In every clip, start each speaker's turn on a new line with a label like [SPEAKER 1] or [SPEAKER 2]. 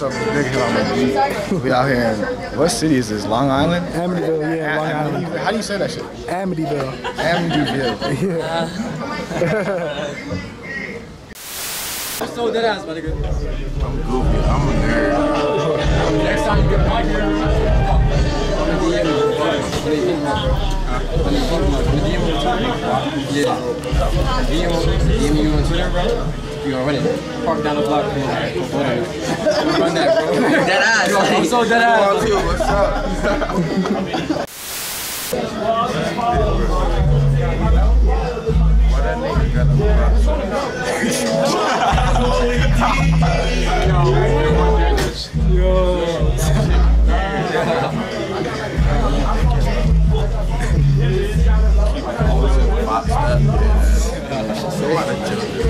[SPEAKER 1] What's up? Big Hill on the beat. We out here in what city is this? Long Island?
[SPEAKER 2] Amityville, yeah, Long Island.
[SPEAKER 1] How do you say that shit?
[SPEAKER 2] Amityville.
[SPEAKER 1] Amityville.
[SPEAKER 2] Yeah.
[SPEAKER 3] I'm so dead ass, my nigga.
[SPEAKER 1] I'm goofy. I'm a nerd.
[SPEAKER 3] Next time you get my here, I'm gonna DM you. When they hit my When they hit my, when they DM me on Twitter, yeah. DM, DM you on Twitter, bro. You gonna run it. Park down the block, come on, oh, whatever. Run that, bro.
[SPEAKER 4] Dead ass.
[SPEAKER 3] Yo, I'm eh? so dead ass.
[SPEAKER 1] Dude, what's up? Why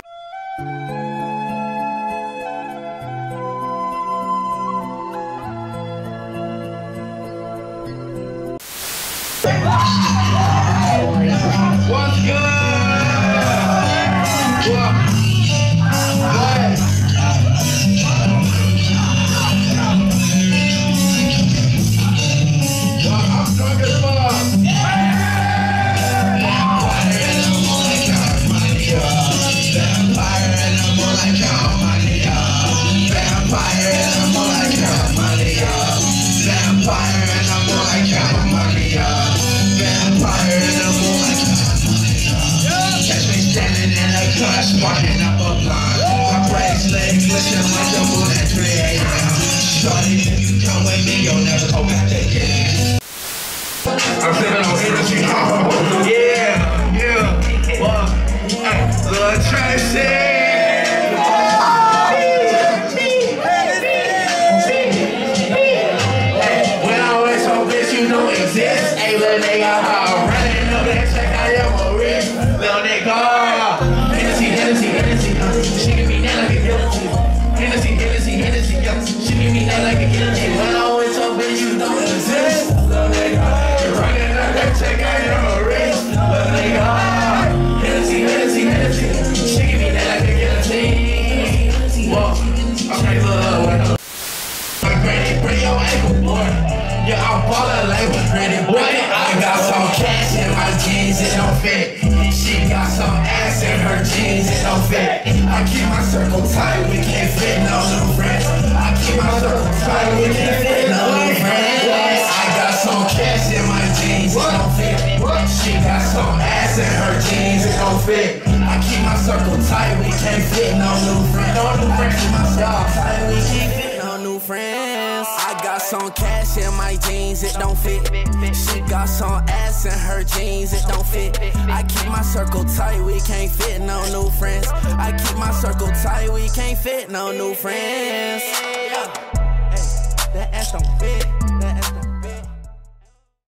[SPEAKER 5] car, sparking up a blunt. My brakes legs glisten like moon at 3 a.m. Shorty, if you come with me, you'll never go back again. I'm sipping on energy. Yeah, yeah. What? Hey, Lil Tracy. Ballin' like with granny, boy. I got some cash in my jeans, it don't fit. She got some ass in her jeans, it don't fit. I keep my circle tight, we can't fit no new friends. I keep my circle tight, we can't fit no new friends. I got some cash in my jeans, it don't fit. She got some ass in her jeans, it don't fit. I keep my circle tight, we can't fit no new friends. No new friends in my circle tight, we can't fit no new friends. Some cash in my jeans, it don't fit. She got some ass in her jeans, it don't fit. I keep my circle tight, we can't fit no new friends. I keep my circle tight, we can't fit no new friends. Hey, that ass don't fit.